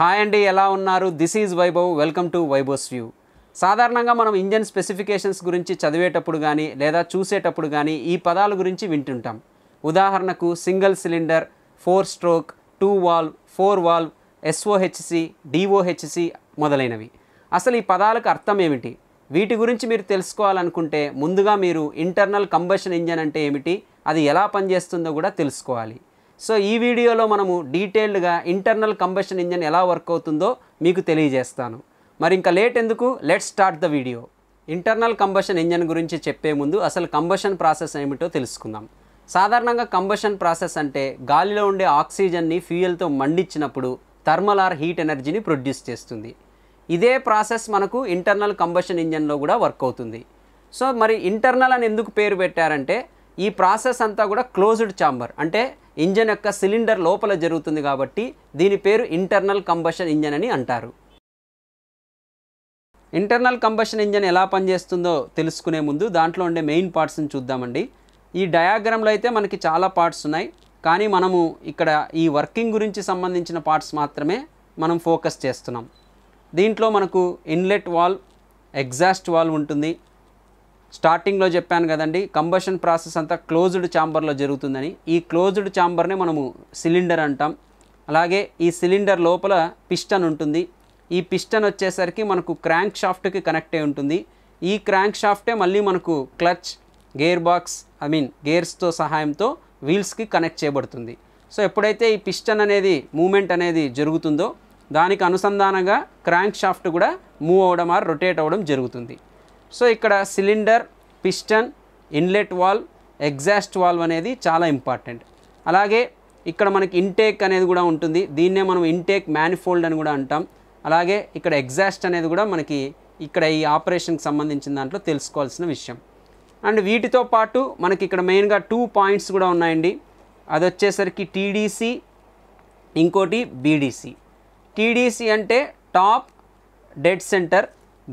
Hi అండి ఎలా ఉన్నారు? This is Vaibhav welcome to Vaibhav's view సాధారణంగా మనం ఇంజన్ స్పెసిఫికేషన్స్ గురించి చదివేటప్పుడు కానీ లేదా చూసేటప్పుడు కానీ ఈ పదాల గురించి వింటుంటాం. ఉదాహరణకు single cylinder four stroke two valve four valve SOHC DOHC మొదలైనవి. అసలు ఈ పదాలకు అర్థం ఏమిటి? వీటి గురించి మీరు తెలుసుకోవాలనుకుంటే ముందుగా మీరు ఇంటర్నల్ కంబషన్ ఇంజన్ అంటే ఏమిటి? అది ఎలా పనిచేస్తుందో కూడా తెలుసుకోవాలి. సో ఈ వీడియోలో మనము డీటెయిల్డ్గా ఇంటర్నల్ కంబషన్ ఇంజన్ ఎలా వర్క్ అవుతుందో మీకు తెలియజేస్తాను. మరి ఇంకా లేట్ ఎందుకు? Let start the video internal combustion engine గురించి చెప్పే ముందు అసలు కంబషన్ ప్రాసెస్ ఏమిటో తెలుసుకుందాం. సాధారణంగా కంబషన్ ప్రాసెస్ అంటే గాలిలో ఉండే ఆక్సిజన్ని ఫ్యూయల్తో మండించినప్పుడు థర్మల్ ఆర్ హీట్ ఎనర్జీని ప్రొడ్యూస్ చేస్తుంది. ఇదే ప్రాసెస్ మనకు ఇంటర్నల్ కంబషన్ ఇంజన్లో కూడా వర్క్ అవుతుంది. సో మరి ఇంటర్నల్ అని ఎందుకు పేరు పెట్టారంటే ఈ ప్రాసెస్ అంతా కూడా క్లోజ్డ్ ఛాంబర్ అంటే ఇంజన్ యొక్క సిలిండర్ లోపల జరుగుతుంది కాబట్టి దీని పేరు ఇంటర్నల్ కంబషన్ ఇంజన్ అని అంటారు. ఇంటర్నల్ కంబషన్ ఇంజన్ ఎలా పనిచేస్తుందో తెలుసుకునే ముందు దాంట్లో ఉండే మెయిన్ పార్ట్స్ని చూద్దామండి. ఈ డయాగ్రామ్లో అయితే మనకి చాలా పార్ట్స్ ఉన్నాయి. కానీ మనము ఇక్కడ ఈ వర్కింగ్ గురించి సంబంధించిన పార్ట్స్ మాత్రమే మనం ఫోకస్ చేస్తున్నాం. దీంట్లో మనకు ఇన్లెట్ వాల్ ఎగ్జాస్ట్ వాల్ ఉంటుంది. స్టార్టింగ్లో చెప్పాను కదండి కంబషన్ ప్రాసెస్ అంతా క్లోజ్డ్ ఛాంబర్లో జరుగుతుందని. ఈ క్లోజ్డ్ ఛాంబర్నే మనము సిలిండర్ అంటాం. అలాగే ఈ సిలిండర్ లోపల పిస్టన్ ఉంటుంది. ఈ పిస్టన్ వచ్చేసరికి మనకు క్రాంక్ షాఫ్ట్కి కనెక్ట్ అయి ఉంటుంది. ఈ క్రాంక్ షాఫ్టే మళ్ళీ మనకు clutch gear box I mean గేర్స్తో సహాయంతో వీల్స్కి కనెక్ట్ చేయబడుతుంది. సో ఎప్పుడైతే ఈ పిస్టన్ అనేది మూమెంట్ అనేది జరుగుతుందో దానికి అనుసంధానంగా క్రాంక్ షాఫ్ట్ కూడా మూవ్ అవ్వడం ఆర్ రొటేట్ అవ్వడం జరుగుతుంది. సో ఇక్కడ cylinder piston inlet valve exhaust valve అనేది చాలా ఇంపార్టెంట్. అలాగే ఇక్కడ మనకి ఇంటేక్ అనేది కూడా ఉంటుంది. దీన్నే మనం ఇంటేక్ మ్యానిఫోల్డ్ అని కూడా అంటాం. అలాగే ఇక్కడ ఎగ్జాస్ట్ అనేది కూడా మనకి ఇక్కడ ఈ ఆపరేషన్కి సంబంధించిన దాంట్లో తెలుసుకోవాల్సిన విషయం. అండ్ వీటితో పాటు మనకి ఇక్కడ మెయిన్గా టూ పాయింట్స్ కూడా ఉన్నాయండి. అది వచ్చేసరికి టీడీసీ ఇంకోటి బీడీసీ. టీడీసీ అంటే టాప్ డెడ్ సెంటర్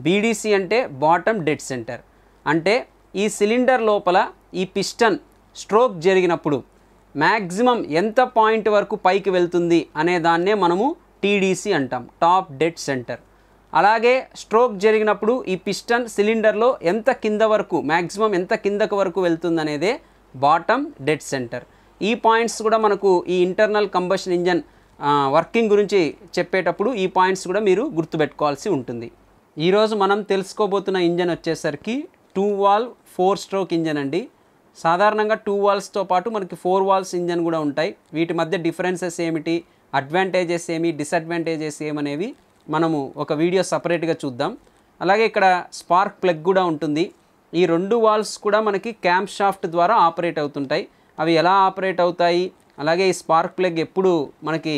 బీడీసీ అంటే బాటమ్ డెడ్ సెంటర్. అంటే ఈ సిలిండర్ లోపల ఈ పిస్టన్ స్ట్రోక్ జరిగినప్పుడు మ్యాక్సిమం ఎంత పాయింట్ వరకు పైకి వెళ్తుంది అనే దాన్నే మనము టీడీసీ అంటాం టాప్ డెడ్ సెంటర్. అలాగే స్ట్రోక్ జరిగినప్పుడు ఈ పిస్టన్ సిలిండర్లో ఎంత కింద వరకు మ్యాక్సిమం ఎంత కిందకు వరకు వెళ్తుంది అనేదే బాటమ్ డెడ్ సెంటర్. ఈ పాయింట్స్ కూడా మనకు ఈ ఇంటర్నల్ కంబషన్ ఇంజన్ వర్కింగ్ గురించి చెప్పేటప్పుడు ఈ పాయింట్స్ కూడా మీరు గుర్తుపెట్టుకోవాల్సి ఉంటుంది. ఈరోజు మనం తెలుసుకోబోతున్న ఇంజన్ వచ్చేసరికి two valve four stroke engine అండి. సాధారణంగా టూ వాల్స్తో పాటు మనకి ఫోర్ వాల్స్ ఇంజన్ కూడా ఉంటాయి. వీటి మధ్య డిఫరెన్సెస్ ఏమిటి అడ్వాంటేజెస్ ఏమి డిసడ్వాంటేజెస్ ఏమనేవి మనము ఒక వీడియో సపరేట్గా చూద్దాం. అలాగే ఇక్కడ స్పార్క్ ప్లగ్ కూడా ఉంటుంది. ఈ రెండు వాల్స్ కూడా మనకి క్యాంప్ షాఫ్ట్ ద్వారా ఆపరేట్ అవుతుంటాయి. అవి ఎలా ఆపరేట్ అవుతాయి? అలాగే ఈ స్పార్క్ ప్లగ్ ఎప్పుడు మనకి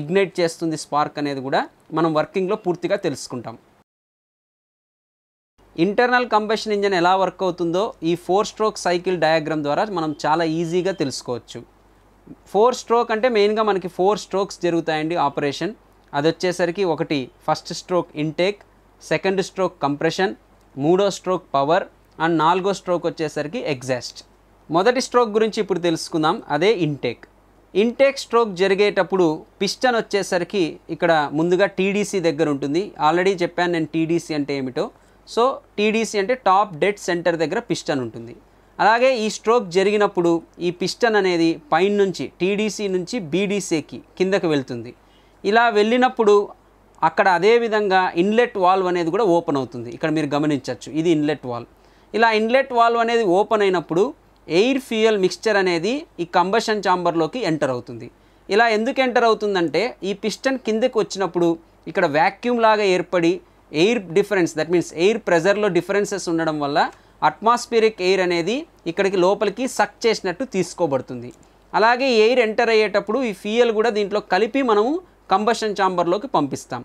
ఇగ్నైట్ చేస్తుంది స్పార్క్ అనేది కూడా మనం వర్కింగ్లో పూర్తిగా తెలుసుకుంటాం. ఇంటర్నల్ కంబషన్ ఇంజన్ ఎలా వర్క్ అవుతుందో ఈ ఫోర్ స్ట్రోక్ సైకిల్ డయాగ్రామ్ ద్వారా మనం చాలా ఈజీగా తెలుసుకోవచ్చు. ఫోర్ స్ట్రోక్ అంటే మెయిన్గా మనకి ఫోర్ స్ట్రోక్స్ జరుగుతాయండి ఆపరేషన్. అది వచ్చేసరికి ఒకటి first stroke intake second stroke compression మూడో స్ట్రోక్ పవర్ అండ్ నాలుగో స్ట్రోక్ వచ్చేసరికి ఎగ్జాస్ట్. మొదటి స్ట్రోక్ గురించి ఇప్పుడు తెలుసుకుందాం అదే ఇంటేక్. ఇంటేక్ స్ట్రోక్ జరిగేటప్పుడు పిస్టన్ వచ్చేసరికి ఇక్కడ ముందుగా టీడీసీ దగ్గర ఉంటుంది. ఆల్రెడీ చెప్పాను నేను టీడీసీ అంటే ఏమిటో. సో టీడీసీ అంటే టాప్ డెడ్ సెంటర్ దగ్గర పిస్టన్ ఉంటుంది. అలాగే ఈ స్ట్రోక్ జరిగినప్పుడు ఈ పిస్టన్ అనేది పైన నుంచి టీడీసీ నుంచి బీడీసీకి కిందకు వెళ్తుంది. ఇలా వెళ్ళినప్పుడు అక్కడ అదేవిధంగా ఇన్లెట్ వాల్వ్ అనేది కూడా ఓపెన్ అవుతుంది. ఇక్కడ మీరు గమనించవచ్చు ఇది ఇన్లెట్ వాల్వ్. ఇలా ఇన్లెట్ వాల్వ్ అనేది ఓపెన్ అయినప్పుడు ఎయిర్ ఫ్యూయల్ మిక్స్చర్ అనేది ఈ కంబషన్ ఛాంబర్లోకి ఎంటర్ అవుతుంది. ఇలా ఎందుకు ఎంటర్ అవుతుందంటే ఈ పిస్టన్ కిందకి వచ్చినప్పుడు ఇక్కడ వ్యాక్యూమ్ లాగా ఏర్పడి air difference that means air ప్రెజర్లో differences ఉండడం వల్ల అట్మాస్ఫిరిక్ ఎయిర్ అనేది ఇక్కడికి లోపలికి సక్ చేసినట్టు తీసుకోబడుతుంది. అలాగే ఎయిర్ ఎంటర్ అయ్యేటప్పుడు ఈ ఫ్యూయల్ కూడా దీంట్లో కలిపి మనము కంబషన్ ఛాంబర్లోకి పంపిస్తాం.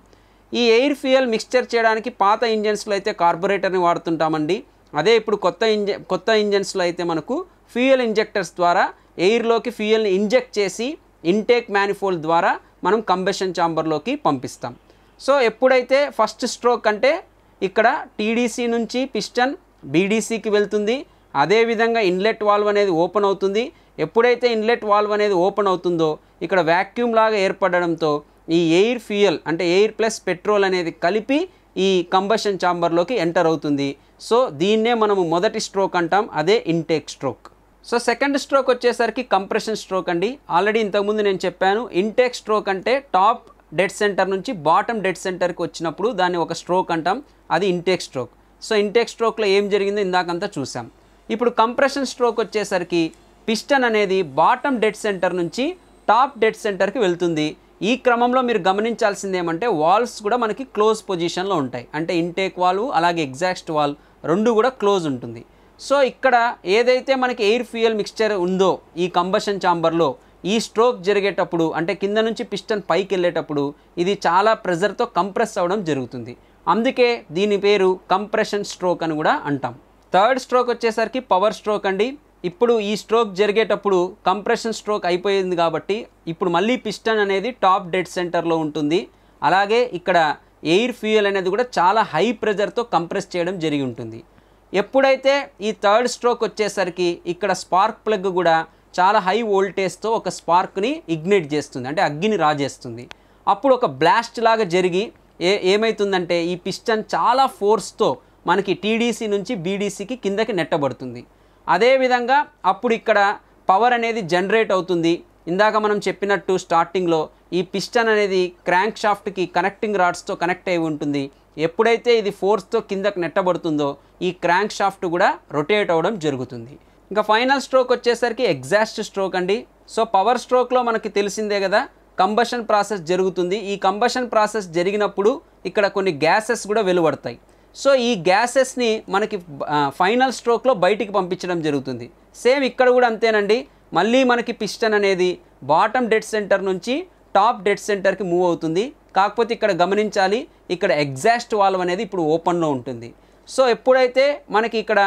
ఈ ఎయిర్ ఫ్యూయల్ మిక్స్చర్ చేయడానికి పాత ఇంజన్స్లో అయితే కార్బొరేటర్ని వాడుతుంటామండి. అదే ఇప్పుడు కొత్త ఇంజ కొత్త ఇంజన్స్లో అయితే మనకు ఫ్యూయల్ ఇంజెక్టర్స్ ద్వారా ఎయిర్లోకి ఫ్యూయల్ని ఇంజెక్ట్ చేసి ఇంటేక్ మ్యానిఫోల్డ్ ద్వారా మనం కంబషన్ ఛాంబర్లోకి పంపిస్తాం. సో ఎప్పుడైతే ఫస్ట్ స్ట్రోక్ అంటే ఇక్కడ టీడీసీ నుంచి పిస్టన్ బీడీసీకి వెళ్తుంది అదేవిధంగా ఇన్లెట్ వాల్వ్ అనేది ఓపెన్ అవుతుంది. ఎప్పుడైతే ఇన్లెట్ వాల్వ్ అనేది ఓపెన్ అవుతుందో ఇక్కడ వ్యాక్యూమ్ లాగా ఏర్పడడంతో ఈ ఎయిర్ ఫ్యూయల్ అంటే ఎయిర్ ప్లస్ పెట్రోల్ అనేది కలిపి ఈ కంబషన్ ఛాంబర్లోకి ఎంటర్ అవుతుంది. సో దీన్నే మనము మొదటి స్ట్రోక్ అంటాం అదే intake stroke. So second stroke వచ్చేసరికి కంప్రెషన్ స్ట్రోక్ అండి. ఆల్రెడీ ఇంతకుముందు నేను చెప్పాను ఇంటేక్ స్ట్రోక్ అంటే టాప్ డెడ్ సెంటర్ నుంచి బాటమ్ డెడ్ సెంటర్కి వచ్చినప్పుడు దాన్ని ఒక స్ట్రోక్ అంటాం అది ఇంటేక్ స్ట్రోక్. సో ఇంటేక్ స్ట్రోక్లో ఏం జరిగిందో ఇందాకంతా చూసాం. ఇప్పుడు కంప్రెషన్ స్ట్రోక్ వచ్చేసరికి పిస్టన్ అనేది బాటమ్ డెడ్ సెంటర్ నుంచి టాప్ డెడ్ సెంటర్కి వెళ్తుంది. ఈ క్రమంలో మీరు గమనించాల్సింది ఏమంటే వాల్వ్స్ కూడా మనకి క్లోజ్ పొజిషన్లో ఉంటాయి. అంటే ఇంటేక్ వాల్వ్ అలాగే ఎగ్జాస్ట్ వాల్వ్ రెండు కూడా క్లోజ్ ఉంటుంది. సో ఇక్కడ ఏదైతే మనకి ఎయిర్ ఫ్యూయల్ మిక్స్చర్ ఉందో ఈ కంబషన్ ఛాంబర్లో ఈ స్ట్రోక్ జరిగేటప్పుడు అంటే కింద నుంచి పిస్టన్ పైకి వెళ్ళేటప్పుడు ఇది చాలా ప్రెజర్తో కంప్రెస్ అవ్వడం జరుగుతుంది. అందుకే దీని పేరు కంప్రెషన్ స్ట్రోక్ అని కూడా అంటాం. థర్డ్ స్ట్రోక్ వచ్చేసరికి పవర్ స్ట్రోక్ అండి. ఇప్పుడు ఈ స్ట్రోక్ జరిగేటప్పుడు కంప్రెషన్ స్ట్రోక్ అయిపోయింది కాబట్టి ఇప్పుడు మళ్ళీ పిస్టన్ అనేది టాప్ డెడ్ సెంటర్లో ఉంటుంది. అలాగే ఇక్కడ ఎయిర్ ఫ్యూయల్ అనేది కూడా చాలా హై ప్రెజర్తో కంప్రెస్ చేయడం జరిగి ఉంటుంది. ఎప్పుడైతే ఈ థర్డ్ స్ట్రోక్ వచ్చేసరికి ఇక్కడ స్పార్క్ ప్లగ్ కూడా చాలా హై వోల్టేజ్తో ఒక స్పార్క్ని ఇగ్నైట్ చేస్తుంది అంటే అగ్గిని రాజేస్తుంది. అప్పుడు ఒక బ్లాస్ట్ లాగా జరిగి ఏ ఏమవుతుందంటే ఈ పిస్టన్ చాలా ఫోర్స్తో మనకి టీడీసీ నుంచి బీడీసీకి కిందకి నెట్టబడుతుంది. అదేవిధంగా అప్పుడు ఇక్కడ పవర్ అనేది జనరేట్ అవుతుంది. ఇందాక మనం చెప్పినట్టు స్టార్టింగ్లో ఈ పిస్టన్ అనేది క్రాంక్ షాఫ్ట్కి కనెక్టింగ్ రాడ్స్తో కనెక్ట్ అయి ఉంటుంది. ఎప్పుడైతే ఇది ఫోర్స్తో కిందకి నెట్టబడుతుందో ఈ క్రాంక్ షాఫ్ట్ కూడా రొటేట్ అవ్వడం జరుగుతుంది. ఇంకా ఫైనల్ స్ట్రోక్ వచ్చేసరికి ఎగ్జాస్ట్ స్ట్రోక్ అండి. సో పవర్ స్ట్రోక్లో మనకి తెలిసిందే కదా కంబషన్ ప్రాసెస్ జరుగుతుంది. ఈ కంబషన్ ప్రాసెస్ జరిగినప్పుడు ఇక్కడ కొన్ని గ్యాసెస్ కూడా వెలువడతాయి. సో ఈ గ్యాసెస్ని మనకి ఫైనల్ స్ట్రోక్లో బయటికి పంపించడం జరుగుతుంది. సేమ్ ఇక్కడ కూడా అంతేనండి. మళ్ళీ మనకి పిస్టన్ అనేది బాటమ్ డెడ్ సెంటర్ నుంచి టాప్ డెడ్ సెంటర్కి మూవ్ అవుతుంది. కాకపోతే ఇక్కడ గమనించాలి ఇక్కడ ఎగ్జాస్ట్ వాల్వ్ అనేది ఇప్పుడు ఓపెన్లో ఉంటుంది. సో ఎప్పుడైతే మనకి ఇక్కడ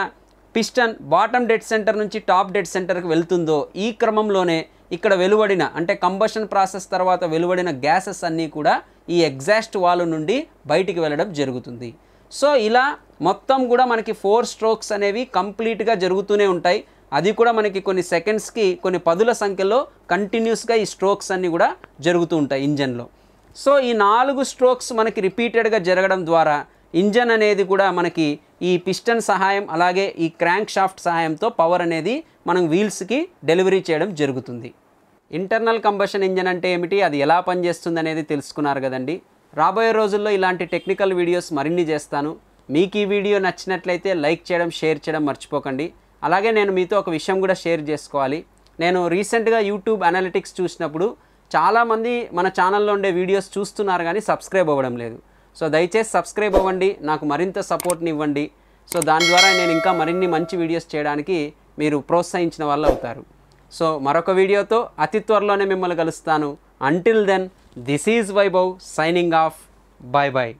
పిస్టన్ బాటమ్ డెడ్ సెంటర్ నుంచి టాప్ డెడ్ సెంటర్కి వెళ్తుందో ఈ క్రమంలోనే ఇక్కడ వెలువడిన అంటే కంబషన్ ప్రాసెస్ తర్వాత వెలువడిన గ్యాసెస్ అన్నీ కూడా ఈ ఎగ్జాస్ట్ వాల్ నుండి బయటికి వెళ్ళడం జరుగుతుంది. సో ఇలా మొత్తం కూడా మనకి ఫోర్ స్ట్రోక్స్ అనేవి కంప్లీట్గా జరుగుతూనే ఉంటాయి. అది కూడా మనకి కొన్ని సెకండ్స్కి కొన్ని పదుల సంఖ్యలో కంటిన్యూస్గా ఈ స్ట్రోక్స్ అన్నీ కూడా జరుగుతూ ఉంటాయి ఇంజన్లో. సో ఈ నాలుగు స్ట్రోక్స్ మనకి రిపీటెడ్గా జరగడం ద్వారా ఇంజన్ అనేది కూడా మనకి ఈ పిస్టన్ సహాయం అలాగే ఈ క్రాంక్ షాఫ్ట్ సహాయంతో పవర్ అనేది మనం వీల్స్కి డెలివరీ చేయడం జరుగుతుంది. ఇంటర్నల్ కంబషన్ ఇంజన్ అంటే ఏమిటి? అది ఎలా పనిచేస్తుంది అనేది తెలుసుకున్నారు కదండి. రాబోయే రోజుల్లో ఇలాంటి టెక్నికల్ వీడియోస్ మరిన్ని చేస్తాను. మీకు ఈ వీడియో నచ్చినట్లయితే లైక్ చేయడం షేర్ చేయడం మర్చిపోకండి. అలాగే నేను మీతో ఒక విషయం కూడా షేర్ చేసుకోవాలి. నేను రీసెంట్గా యూట్యూబ్ అనలిటిక్స్ చూసినప్పుడు చాలామంది మన ఛానల్లో ఉండే వీడియోస్ చూస్తున్నారు కానీ సబ్స్క్రైబ్ అవ్వడం లేదు. సో దయచేసి సబ్స్క్రైబ్ అవ్వండి నాకు మరింత సపోర్ట్ని ఇవ్వండి. సో దాని ద్వారా నేను ఇంకా మరిన్ని మంచి వీడియోస్ చేయడానికి మీరు ప్రోత్సహించిన వాళ్ళు అవుతారు. సో మరొక వీడియోతో అతి త్వరలోనే మిమ్మల్ని కలుస్తాను. Until then this is Vaibhav signing off bye bye